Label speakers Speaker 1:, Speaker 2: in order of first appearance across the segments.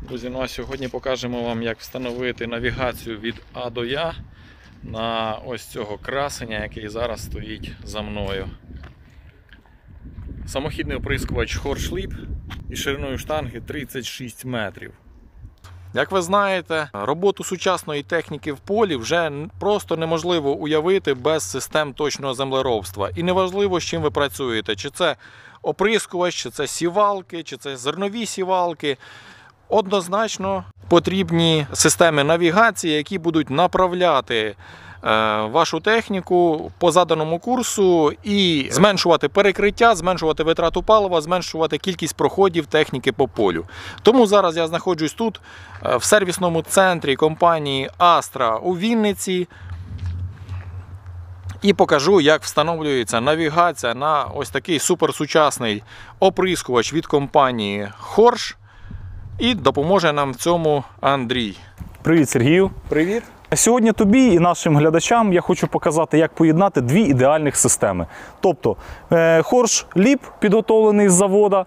Speaker 1: Друзі, ну а сьогодні покажемо вам, як встановити навігацію від А до Я на ось цього красення, який зараз стоїть за мною. Самохідний оприскувач Хоршліп і шириною штанги 36 метрів. Як ви знаєте, роботу сучасної техніки в полі вже просто неможливо уявити без систем точного землеробства. І неважливо, з чим ви працюєте: чи це оприскувач, чи це сівалки, чи це зернові сівалки. Однозначно потрібні системи навігації, які будуть направляти е, вашу техніку по заданому курсу і зменшувати перекриття, зменшувати витрату палива, зменшувати кількість проходів техніки по полю. Тому зараз я знаходжусь тут, е, в сервісному центрі компанії Astra у Вінниці. І покажу, як встановлюється навігація на ось такий суперсучасний оприскувач від компанії Horsch. І допоможе нам в цьому Андрій.
Speaker 2: Привіт, Сергію.
Speaker 1: Привіт.
Speaker 2: Сьогодні тобі і нашим глядачам я хочу показати, як поєднати дві ідеальних системи. Тобто е, Хорш Ліп, підготовлений з завода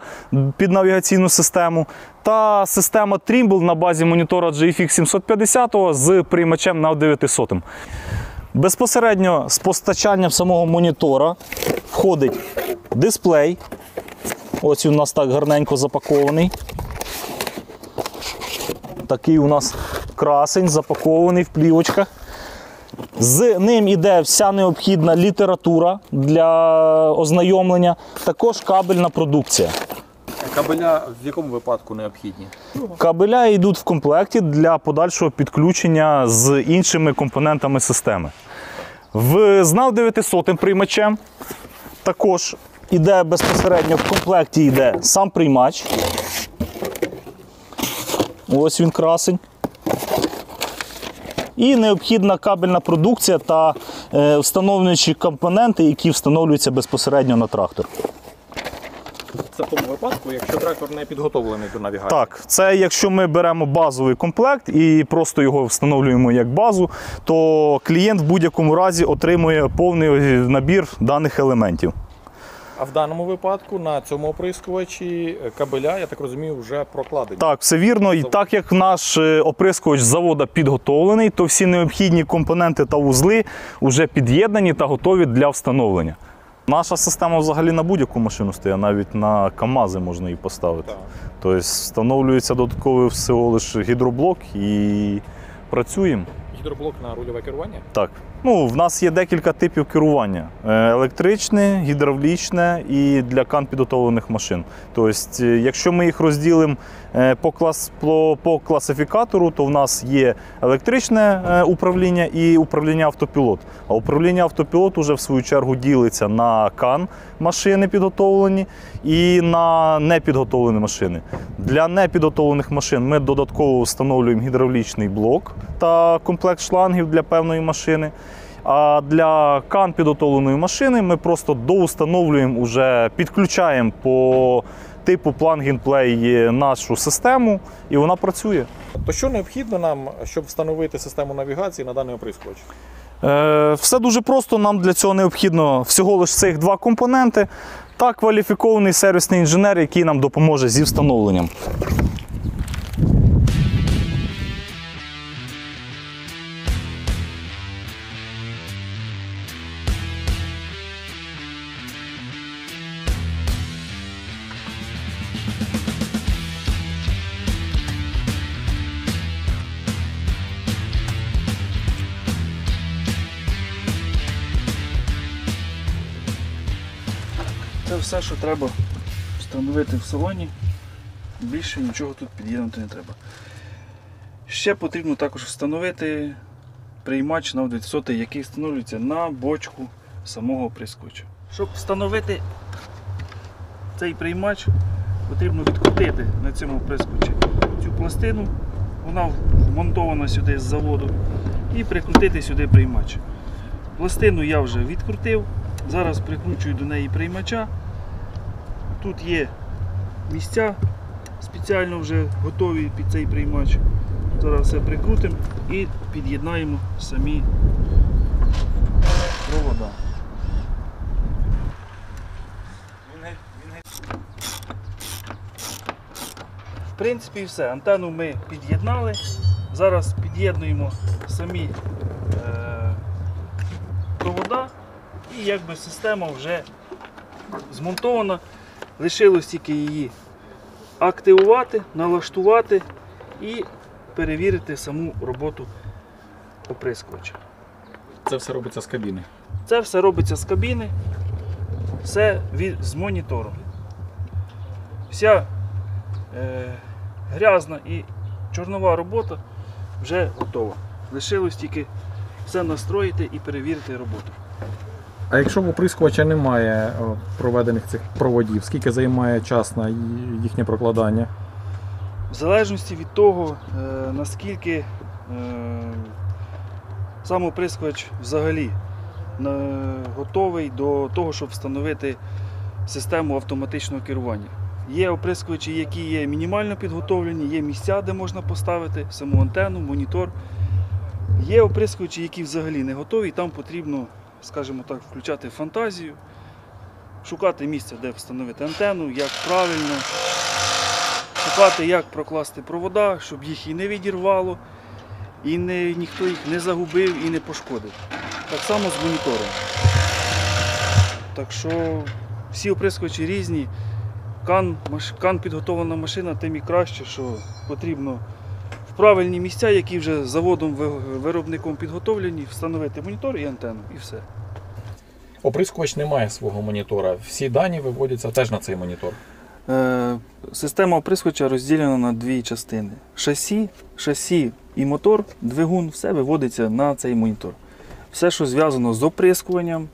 Speaker 2: під навігаційну систему, та система Trimble на базі монітора GFX 750 з приймачем на 900. Безпосередньо з постачанням самого монітора входить дисплей. Ось він у нас так гарненько запакований. Такий у нас красень, запакований в плівочках. З ним іде вся необхідна література для ознайомлення, також кабельна продукція.
Speaker 1: Кабеля в якому випадку необхідні?
Speaker 2: Кабеля йдуть в комплекті для подальшого підключення з іншими компонентами системи. В з NAV 900 приймачем також іде безпосередньо в комплекті йде сам приймач. Ось він красень. І необхідна кабельна продукція та е, встановлюючі компоненти, які встановлюються безпосередньо на трактор.
Speaker 1: Це в тому випадку, якщо трактор не підготовлений до навігації.
Speaker 2: Так, це якщо ми беремо базовий комплект і просто його встановлюємо як базу, то клієнт в будь-якому разі отримує повний набір даних елементів.
Speaker 1: А в даному випадку на цьому оприскувачі кабеля, я так розумію, вже прокладені.
Speaker 2: Так, все вірно. І так як наш е, оприскувач з завода підготовлений, то всі необхідні компоненти та вузли вже під'єднані та готові для встановлення. Наша система взагалі на будь-яку машину стоїть, навіть на КАМАЗи можна її поставити.
Speaker 1: Так.
Speaker 2: Тобто встановлюється додатковий всього лише гідроблок і працюємо.
Speaker 1: Гідроблок на рульове керування.
Speaker 2: Так. Ну, в нас є декілька типів керування: Е, електричне, гідравлічне і для кан підготовлених машин. Тобто, е, якщо ми їх розділимо по, клас, по, по класифікатору, то в нас є електричне е, управління і управління автопілот. А управління автопілот уже в свою чергу ділиться на кан машини підготовлені і на непідготовлені машини. Для непідготовлених машин ми додатково встановлюємо гідравлічний блок та комплект шлангів для певної машини. А для кан підготовленої машини ми просто доустановлюємо, уже підключаємо по типу plug-and-play нашу систему, і вона працює.
Speaker 1: То що необхідно нам, щоб встановити систему навігації на даний оприскувач?
Speaker 2: Е, Все дуже просто. Нам для цього необхідно всього лише цих два компоненти та кваліфікований сервісний інженер, який нам допоможе зі встановленням.
Speaker 3: Треба встановити в салоні. Більше нічого тут під'єднати не треба. Ще потрібно також встановити приймач на 900, який встановлюється на бочку самого прискоча. Щоб встановити цей приймач, потрібно відкрутити на цьому прискочі цю пластину. Вона вмонтована сюди з заводу. І прикрутити сюди приймач. Пластину я вже відкрутив. Зараз прикручую до неї приймача. Тут є місця спеціально вже готові під цей приймач. Зараз все прикрутимо і під'єднаємо самі провода. принципі, все. Антенну ми під'єднали. Зараз під'єднуємо самі е, провода і якби система вже змонтована. Лишилось тільки її активувати, налаштувати і перевірити саму роботу оприскувача.
Speaker 1: Це все робиться з кабіни.
Speaker 3: Це все робиться з кабіни, все від, з монітору. Вся е, грязна і чорнова робота вже готова. Лишилось тільки все настроїти і перевірити роботу.
Speaker 1: А якщо в оприскувача немає проведених цих проводів, скільки займає час на їхнє прокладання?
Speaker 3: В залежності від того, е, наскільки е, сам оприскувач взагалі е, готовий до того, щоб встановити систему автоматичного керування. Є оприскувачі, які є мінімально підготовлені, є місця, де можна поставити саму антенну, монітор. Є оприскувачі, які взагалі не готові, і там потрібно, скажімо так, включати фантазію, шукати місце, де встановити антенну, як правильно, шукати, як прокласти провода, щоб їх і не відірвало, і не, ніхто їх не загубив і не пошкодив. Так само з монітором. Так що всі оприскувачі різні. Кан, кан підготовлена машина, тим і краще, що потрібно в правильні місця, які вже заводом виробником підготовлені, встановити монітор і антенну, і все.
Speaker 1: Оприскувач не має свого монітора. Всі дані виводяться теж на цей монітор.
Speaker 3: Е, Система оприскувача розділена на дві частини. Шасі, шасі і мотор, двигун, все виводиться на цей монітор. Все, що зв'язано з оприскуванням,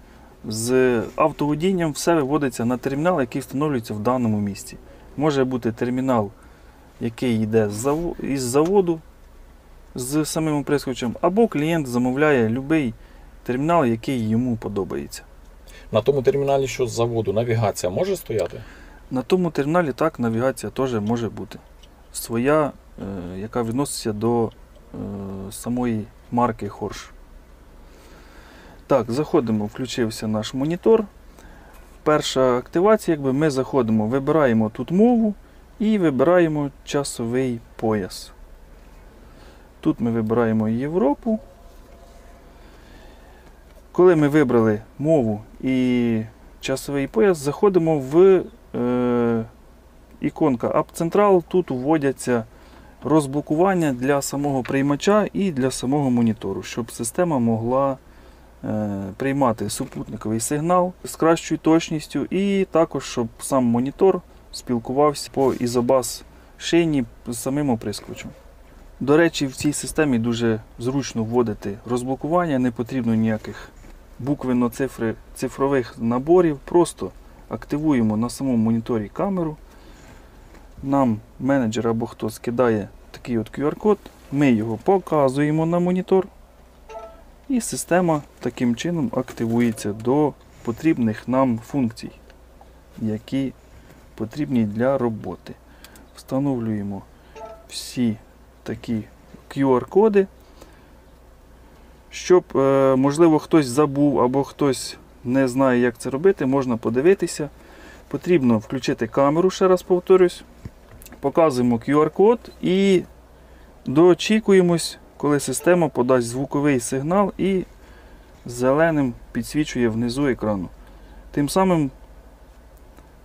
Speaker 3: з автоводінням, все виводиться на термінал, який встановлюється в даному місці. Може бути термінал, який йде із заводу з самим оприскувачем, або клієнт замовляє будь-який термінал, який йому подобається.
Speaker 1: На тому терміналі, що з заводу, навігація може стояти?
Speaker 3: На тому терміналі так навігація теж може бути. Своя, е, яка відноситься до е, самої марки Хорш. Так, заходимо, включився наш монітор. Перша активація, якби ми заходимо, вибираємо тут мову і вибираємо часовий пояс. Тут ми вибираємо Європу. Коли ми вибрали мову і часовий пояс, заходимо в е, іконка App Central. Тут вводяться розблокування для самого приймача і для самого монітору, щоб система могла е, приймати супутниковий сигнал з кращою точністю, і також, щоб сам монітор спілкувався по ізобас шині з самим оприскувачем. До речі, в цій системі дуже зручно вводити розблокування, не потрібно ніяких буквенно-цифри цифрових наборів. Просто активуємо на самому моніторі камеру. Нам менеджер або хто скидає такий от QR-код, ми його показуємо на монітор, і система таким чином активується до потрібних нам функцій, які потрібні для роботи. Встановлюємо всі такі QR-коди, щоб, е, можливо, хтось забув або хтось не знає, як це робити, можна подивитися. Потрібно включити камеру, ще раз повторюсь. Показуємо QR-код і дочікуємось, коли система подасть звуковий сигнал і зеленим підсвічує внизу екрану. Тим самим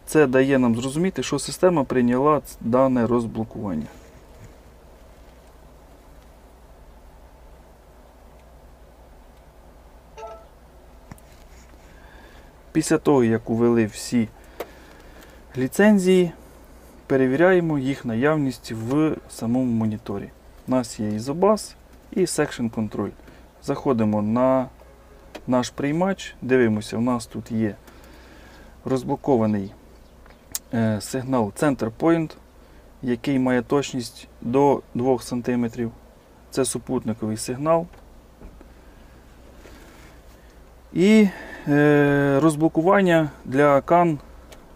Speaker 3: це дає нам зрозуміти, що система прийняла дане розблокування. Після того, як увели всі ліцензії, перевіряємо їх наявність в самому моніторі. У нас є Isobus і Section Control. Заходимо на наш приймач, дивимося, у нас тут є розблокований сигнал Center Point, який має точність до 2 см. Це супутниковий сигнал. І е, розблокування для CAN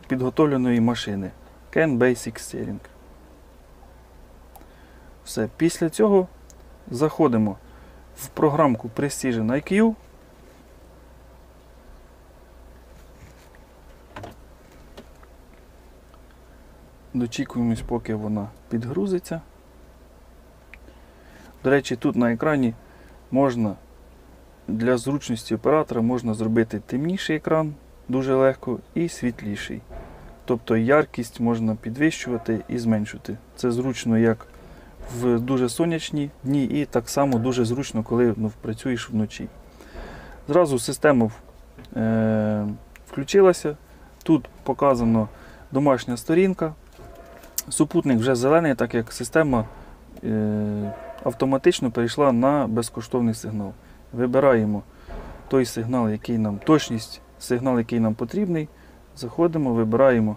Speaker 3: підготовленої машини. CAN Basic Steering. Все. Після цього заходимо в програмку Precision IQ. Дочікуємось, поки вона підгрузиться. До речі, тут на екрані можна для зручності оператора можна зробити темніший екран дуже легко і світліший. Тобто яркість можна підвищувати і зменшувати. Це зручно як в дуже сонячні дні, і так само дуже зручно, коли ну, працюєш вночі. Зразу система е, включилася. Тут показано домашня сторінка. Супутник вже зелений, так як система е, автоматично перейшла на безкоштовний сигнал. Вибираємо той сигнал, який нам точність, сигнал, який нам потрібний. Заходимо, вибираємо.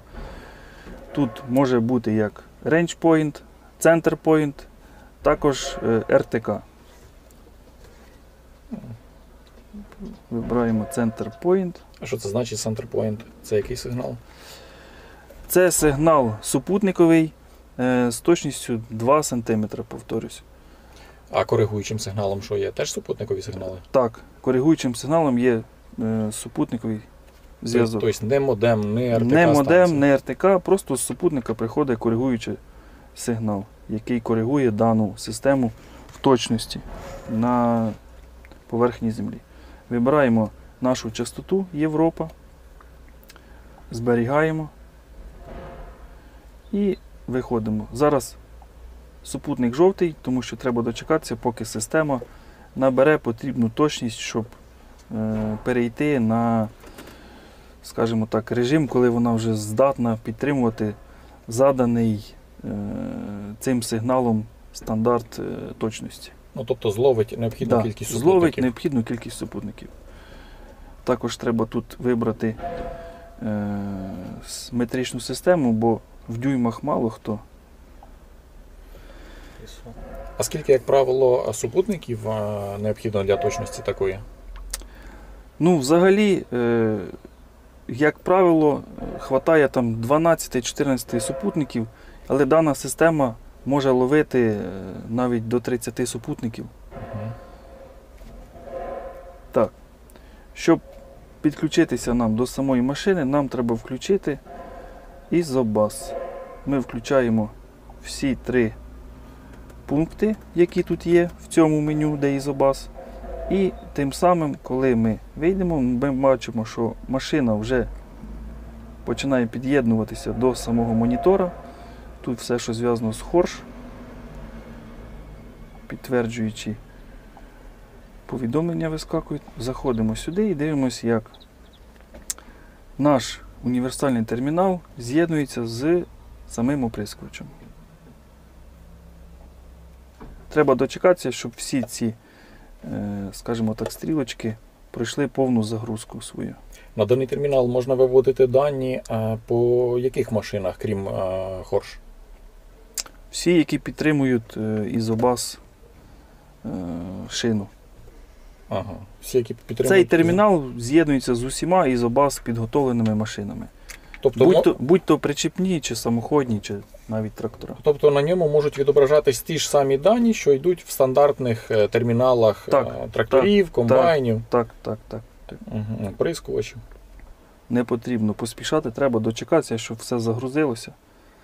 Speaker 3: Тут може бути як range point, center point, також е, RTK. Вибираємо center point.
Speaker 1: А що це значить Center Point? Це який сигнал?
Speaker 3: Це сигнал супутниковий е, з точністю 2 см, повторюсь.
Speaker 1: А коригуючим сигналом що є? Теж супутникові сигнали?
Speaker 3: Так, коригуючим сигналом є е, супутниковий зв'язок.
Speaker 1: Тобто не модем, не РТК
Speaker 3: Не модем,
Speaker 1: станція.
Speaker 3: не РТК, просто з супутника приходить коригуючий сигнал, який коригує дану систему в точності на поверхні Землі. Вибираємо нашу частоту Європа, зберігаємо і виходимо. Зараз супутник жовтий, тому що треба дочекатися, поки система набере потрібну точність, щоб е, перейти на скажімо так, режим, коли вона вже здатна підтримувати заданий е, цим сигналом стандарт е, точності.
Speaker 1: Ну, тобто зловить необхідну
Speaker 3: Да,
Speaker 1: кількість
Speaker 3: Зловить
Speaker 1: супутників.
Speaker 3: необхідну кількість супутників. Також треба тут вибрати е, метричну систему, бо в дюймах мало хто.
Speaker 1: А скільки, як правило, супутників необхідно для точності такої?
Speaker 3: Ну, взагалі, е, як правило, е, хватає там 12-14 супутників, але дана система може ловити е, навіть до 30 супутників.
Speaker 1: Мгм.
Speaker 3: Щоб підключитися нам до самої машини, нам треба включити ізобас. Ми включаємо всі три пункти, які тут є в цьому меню, де ізобас. І тим самим, коли ми вийдемо, ми бачимо, що машина вже починає під'єднуватися до самого монітора. Тут все, що зв'язано з хорш, підтверджуючи повідомлення вискакують. Заходимо сюди і дивимося, як наш універсальний термінал з'єднується з самим оприскувачем. Треба дочекатися, щоб всі ці, е, скажімо так, стрілочки пройшли повну загрузку свою.
Speaker 1: На даний термінал можна виводити дані по яких машинах, крім Хорш?
Speaker 3: Всі, які підтримують е, ізобас е, шину.
Speaker 1: Ага. Всі, які підтримують.
Speaker 3: Цей термінал з'єднується з усіма ізобас підготовленими машинами.
Speaker 1: Тобто,
Speaker 3: Будь то, будь то причіпні, чи самоходні, чи навіть трактора.
Speaker 1: тобто на ньому можуть відображатись ті ж самі дані, що йдуть в стандартних е, терміналах
Speaker 3: Так,
Speaker 1: е, тракторів, комбайнів,
Speaker 3: Так, так, так.
Speaker 1: угу. оприскувачів.
Speaker 3: Не потрібно поспішати, треба дочекатися, щоб все загрузилося.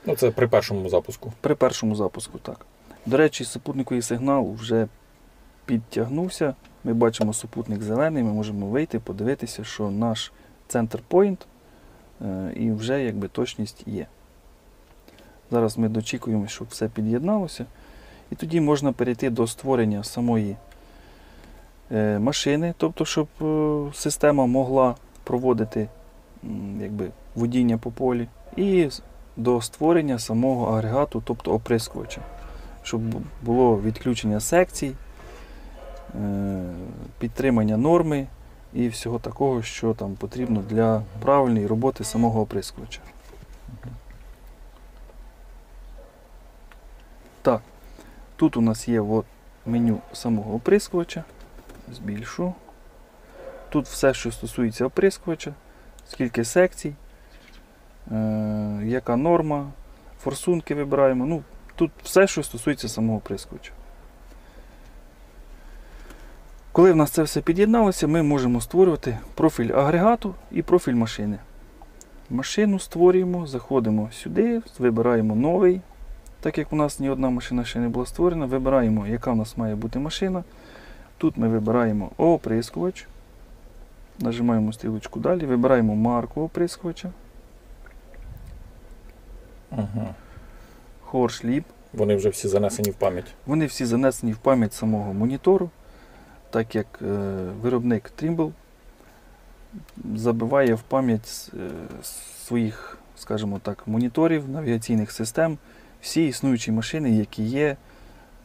Speaker 1: Ну, це при першому запуску.
Speaker 3: При першому запуску, так. До речі, супутниковий сигнал вже підтягнувся. Ми бачимо супутник зелений, ми можемо вийти, подивитися, що наш центр point е, і вже якби точність є. Зараз ми дочікуємо, щоб все під'єдналося. І тоді можна перейти до створення самої е, машини, тобто, щоб е, система могла проводити якби, водіння по полі. І до створення самого агрегату, тобто оприскувача, щоб було відключення секцій, підтримання норми і всього такого, що там потрібно для правильної роботи самого оприскувача. Так, тут у нас є от меню самого оприскувача. Збільшу. Тут все, що стосується оприскувача, скільки секцій, е, яка норма, форсунки вибираємо. Ну, тут все, що стосується самого оприскувача. Коли в нас це все під'єдналося, ми можемо створювати профіль агрегату і профіль машини. машину, створюємо, заходимо сюди, вибираємо новий. Так як у нас ні одна машина ще не була створена, вибираємо, яка у нас має бути машина. Тут ми вибираємо оприскувач. Нажимаємо стрілочку далі, вибираємо марку оприскувача,
Speaker 1: Угу.
Speaker 3: хоршліп.
Speaker 1: Вони вже всі занесені в пам'ять.
Speaker 3: Вони всі занесені в пам'ять самого монітору, так як е, виробник Trimble забиває в пам'ять е, своїх, скажімо так, моніторів, навігаційних систем всі існуючі машини, які є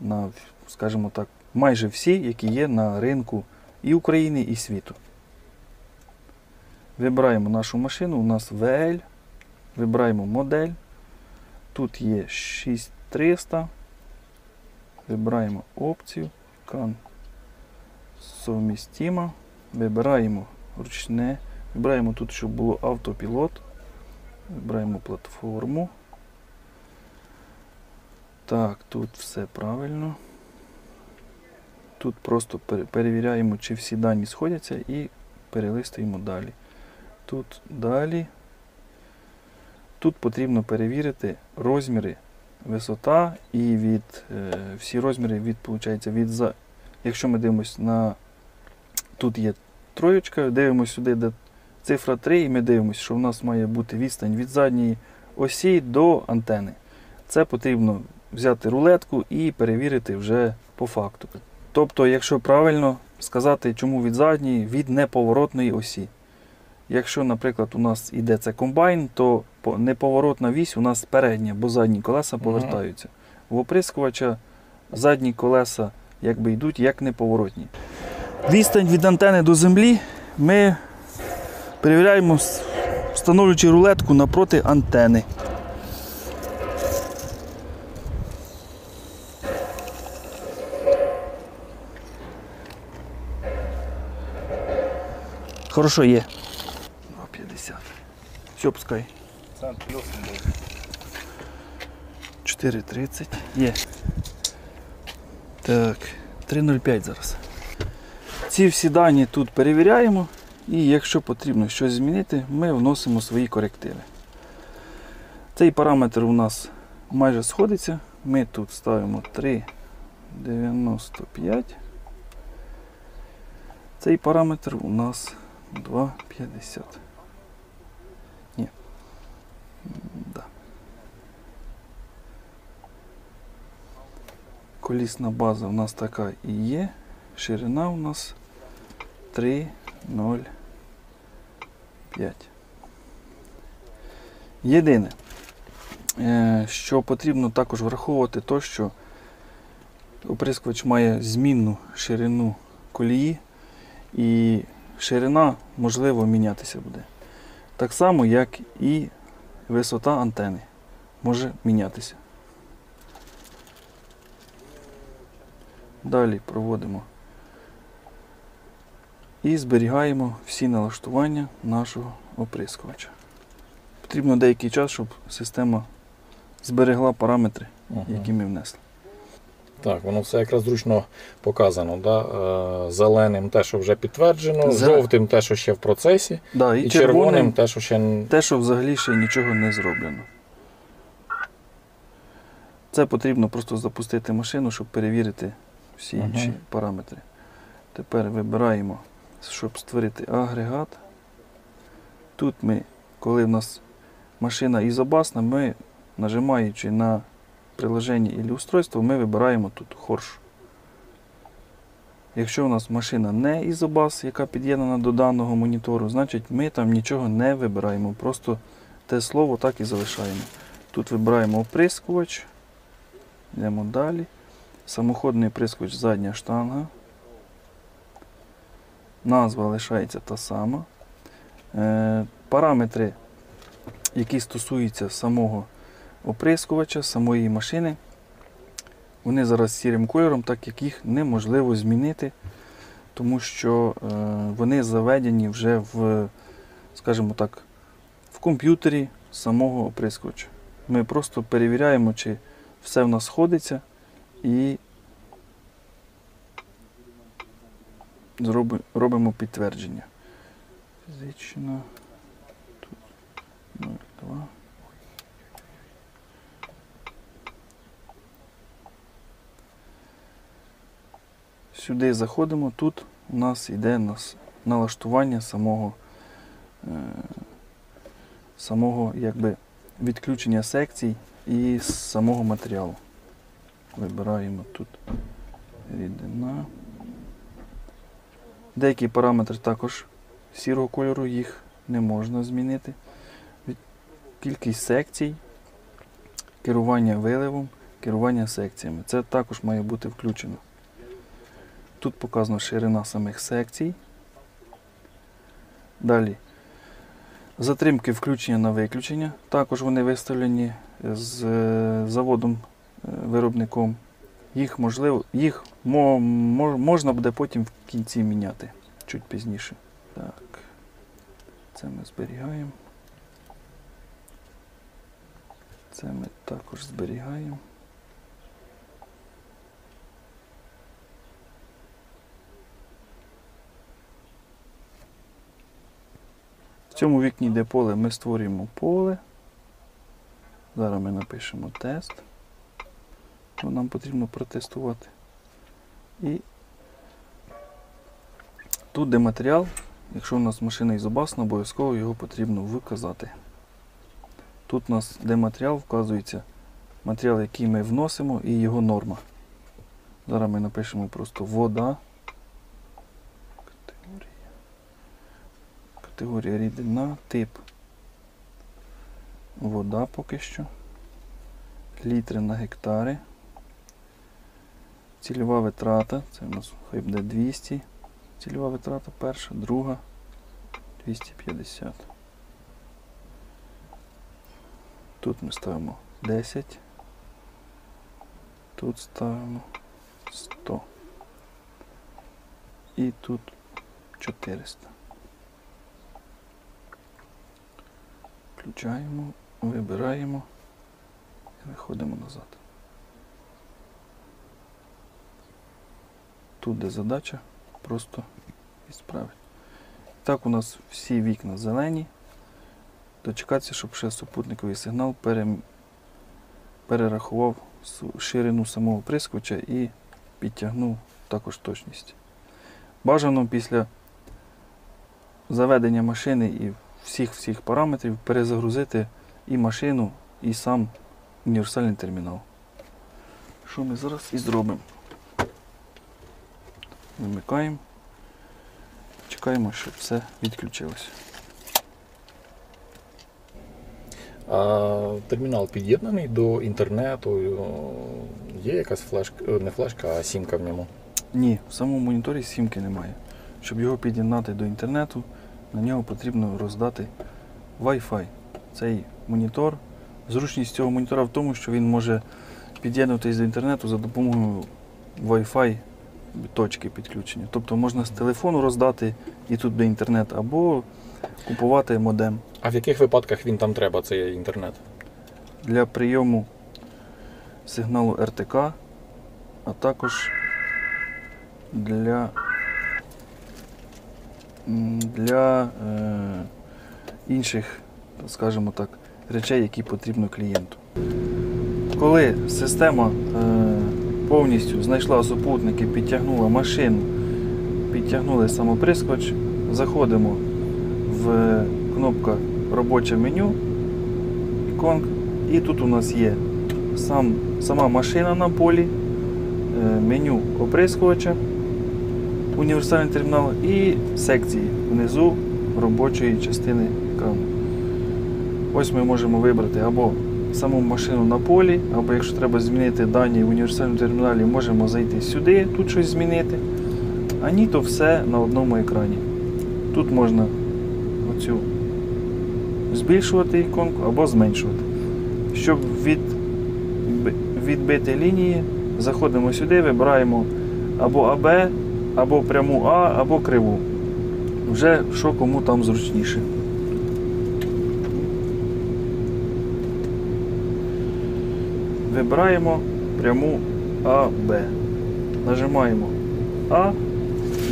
Speaker 3: на, скажімо так, майже всі, які є на ринку і України, і світу. Вибираємо нашу машину, у нас VL, вибираємо модель. Тут є 6300. Вибираємо опцію, кан совмістима. Вибираємо ручне. Вибираємо тут, щоб було автопілот. Вибираємо платформу. Так, тут все правильно. Тут просто перевіряємо, чи всі дані сходяться і перелистуємо далі. Тут далі. Тут потрібно перевірити розміри висота і від е, всі розміри від, получається, від за. Якщо ми дивимося на тут є троєчка, дивимося сюди, де цифра 3, і ми дивимося, що в нас має бути відстань від задньої осі до антени. Це потрібно взяти рулетку і перевірити вже по факту. Тобто, якщо правильно сказати, чому від задньої, від неповоротної осі. Якщо, наприклад, у нас іде це комбайн, то неповоротна вісь у нас передня, бо задні колеса повертаються. В оприскувача задні колеса якби йдуть як неповоротні. Відстань від антени до землі ми перевіряємо, встановлюючи рулетку напроти антени. Хорошо є. 2,50. Все, пускай. 4,30. Є. Так, 3,05 зараз. Ці всі дані тут перевіряємо. І якщо потрібно щось змінити, ми вносимо свої корективи. Цей параметр у нас майже сходиться. Ми тут ставимо 3,95. Цей параметр у нас 2,50. Ні. М, Да. Колісна база у нас така і є. Ширина у нас 3,05. Єдине, е, що потрібно також враховувати, то, що оприскувач має змінну ширину колії, і ширина можливо мінятися буде. Так само, як і висота антени може мінятися. Далі проводимо і зберігаємо всі налаштування нашого оприскувача. Потрібно деякий час, щоб система зберегла параметри,
Speaker 1: Угу.
Speaker 3: які ми внесли.
Speaker 1: Так, воно все якраз зручно показано. Да? Е, Зеленим те, що вже підтверджено,
Speaker 3: Зеле-
Speaker 1: жовтим те, що ще в процесі,
Speaker 3: Да, і,
Speaker 1: і,
Speaker 3: червоним,
Speaker 1: червоним те, що ще.
Speaker 3: те, що взагалі ще нічого не зроблено. Це потрібно просто запустити машину, щоб перевірити всі
Speaker 1: Ага.
Speaker 3: інші параметри. Тепер вибираємо, щоб створити агрегат. Тут ми, коли в нас машина ізобасна, ми нажимаючи на приложення і устройство, ми вибираємо тут хорш. Якщо у нас машина не ізобас, яка під'єднана до даного монітору, значить ми там нічого не вибираємо. Просто те слово так і залишаємо. Тут вибираємо оприскувач. Йдемо далі. Самоходний оприскувач задня штанга. Назва лишається та сама. Е, параметри, які стосуються самого оприскувача, самої машини, вони зараз сірим кольором, так як їх неможливо змінити, тому що е, вони заведені вже в, скажімо так, в комп'ютері самого оприскувача. Ми просто перевіряємо, чи все в нас сходиться і зроби, робимо підтвердження. Фізично. Тут 0,2. Сюди заходимо, тут у нас йде налаштування самого е, самого якби, відключення секцій і самого матеріалу. Вибираємо тут рідина. Деякі параметри також сірого кольору, їх не можна змінити. Кількість секцій, керування виливом, керування секціями. Це також має бути включено. Тут показана ширина самих секцій. Далі. Затримки включення на виключення. Також вони виставлені з е, заводом виробником. Їх можливо, їх мо- мо- можна буде потім в кінці міняти чуть пізніше. Так. Це ми зберігаємо. Це ми також зберігаємо. В цьому вікні, де поле, ми створюємо поле. Зараз ми напишемо тест. Ну, Нам потрібно протестувати. І тут, де матеріал, якщо у нас машина ізобасна, обов'язково його потрібно вказати. Тут у нас, де матеріал, вказується матеріал, який ми вносимо, і його норма. Зараз ми напишемо просто вода. Категорія. Категорія рідина, тип. Вода поки що. Літри на гектари. Цільова витрата, це у нас хай буде 200. Цільова витрата перша, друга 250. Тут ми ставимо 10. Тут ставимо 100. І тут 400. Включаємо, вибираємо і виходимо назад. Тут де задача, просто відправити. Так у нас всі вікна зелені. Дочекатися, щоб ще супутниковий сигнал пере... перерахував ширину самого прискоча і підтягнув також точність. Бажано після заведення машини і всіх-всіх параметрів перезагрузити і машину, і сам універсальний термінал. Що ми зараз і зробимо. Вимикаємо. Чекаємо, щоб все відключилося.
Speaker 1: А термінал під'єднаний до інтернету. Є якась флешка, е, не флешка, а сімка в ньому.
Speaker 3: Ні, в самому моніторі сімки немає. Щоб його під'єднати до інтернету, на нього потрібно роздати Wi-Fi. Цей монітор. Зручність цього монітора в тому, що він може під'єднуватись до інтернету за допомогою Wi-Fi точки підключення. Тобто можна з телефону роздати і тут до інтернет, або купувати модем
Speaker 1: А в яких випадках він там треба, цей інтернет?
Speaker 3: для прийому сигналу РТК, а також для, для е, інших, скажімо так, речей, які потрібно клієнту. Коли система е, повністю знайшла супутники, підтягнула машину, підтягнули самоприскоч, заходимо в кнопка робоче меню, іконка, і тут у нас є сам, сама машина на полі, е, меню оприскувача, універсальний термінал і секції внизу робочої частини екрану. Ось ми можемо вибрати або саму машину на полі, або якщо треба змінити дані в універсальному терміналі, можемо зайти сюди, тут щось змінити. А ні, то все на одному екрані. Тут можна оцю збільшувати іконку або зменшувати. Щоб від, відбити лінії, заходимо сюди, вибираємо або АБ, або пряму А, або криву. Вже що кому там зручніше. Вибираємо пряму АБ. Нажимаємо А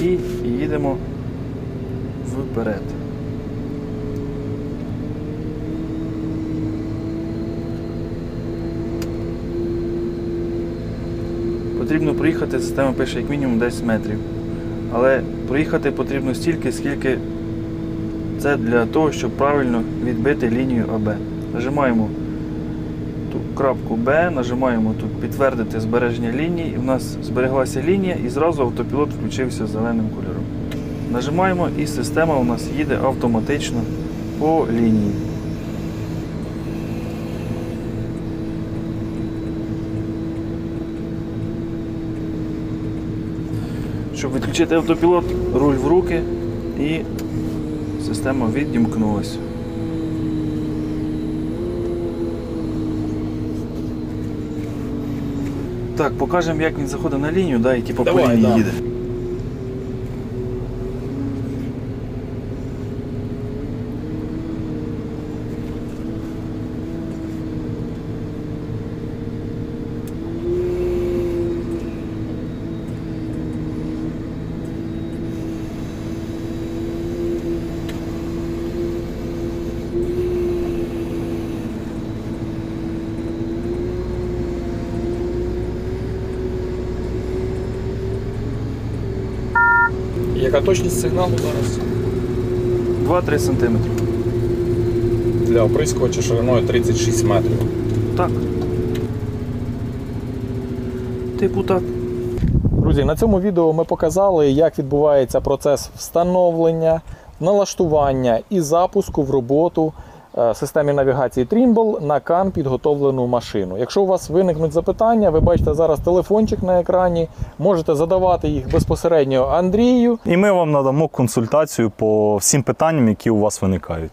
Speaker 3: і їдемо вперед. потрібно проїхати, система пише як мінімум 10 метрів. Але проїхати потрібно стільки, скільки це для того, щоб правильно відбити лінію АБ. Нажимаємо крапку Б, нажимаємо тут підтвердити збереження лінії, і в нас збереглася лінія і зразу автопілот включився зеленим кольором. Нажимаємо і система у нас їде автоматично по лінії. Щоб відключити автопілот, руль в руки і система відімкнулася. Так, покажемо, як він заходить на лінію, да, і типу по
Speaker 1: Давай,
Speaker 3: лінії
Speaker 1: да.
Speaker 3: їде.
Speaker 1: Яка точність сигналу зараз?
Speaker 3: 2-3 см.
Speaker 1: Для оприскувача шириною 36 метрів.
Speaker 3: Так. Типу так.
Speaker 1: Друзі, на цьому відео ми показали, як відбувається процес встановлення, налаштування і запуску в роботу системі навігації Trimble на кан підготовлену машину. Якщо у вас виникнуть запитання, ви бачите зараз телефончик на екрані, можете задавати їх безпосередньо Андрію.
Speaker 2: І ми вам надамо консультацію по всім питанням, які у вас виникають.